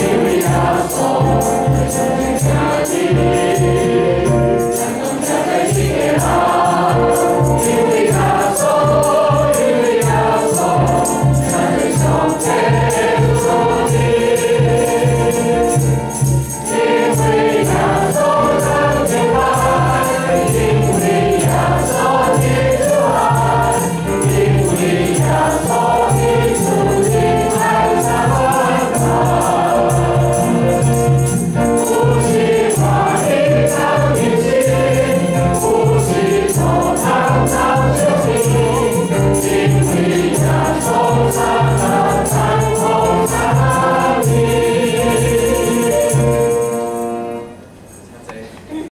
Spirit.